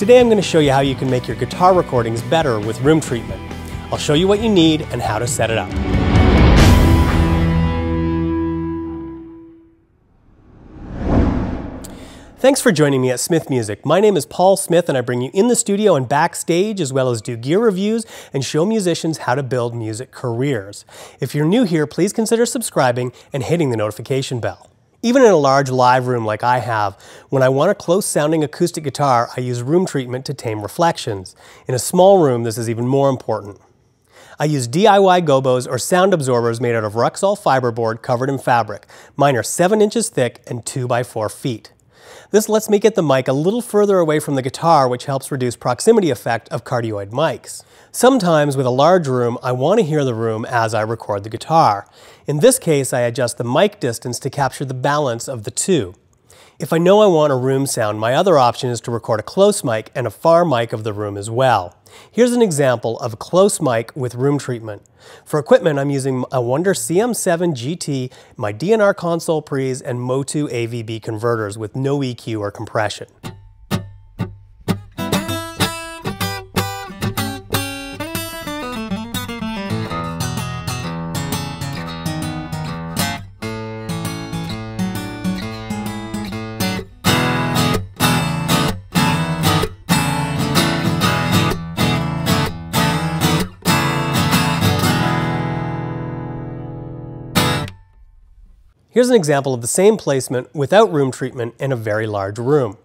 Today I'm going to show you how you can make your guitar recordings better with room treatment. I'll show you what you need and how to set it up. Thanks for joining me at Smith Music. My name is Paul Smith and I bring you in the studio and backstage as well as do gear reviews and show musicians how to build music careers. If you're new here, please consider subscribing and hitting the notification bell. Even in a large live room like I have, when I want a close sounding acoustic guitar, I use room treatment to tame reflections. In a small room, this is even more important. I use DIY gobos or sound absorbers made out of Roxul fiberboard covered in fabric. Mine are 7 inches thick and 2 by 4 feet. This lets me get the mic a little further away from the guitar, which helps reduce proximity effect of cardioid mics. Sometimes with a large room, I want to hear the room as I record the guitar. In this case, I adjust the mic distance to capture the balance of the two. If I know I want a room sound, my other option is to record a close mic and a far mic of the room as well. Here's an example of a close mic with room treatment. For equipment, I'm using a Wunder CM7 GT, my D&R console pre's, and Motu AVB converters with no EQ or compression. Here's an example of the same placement without room treatment in a very large room.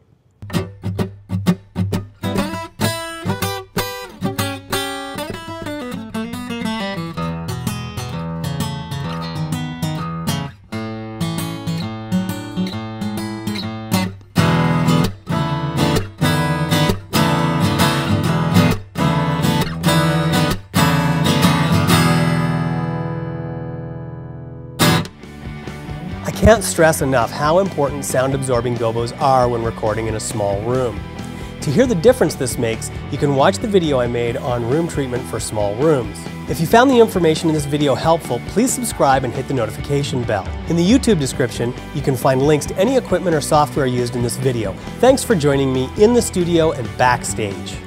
I can't stress enough how important sound absorbing gobos are when recording in a small room. To hear the difference this makes, you can watch the video I made on room treatment for small rooms. If you found the information in this video helpful, please subscribe and hit the notification bell. In the YouTube description, you can find links to any equipment or software used in this video. Thanks for joining me in the studio and backstage.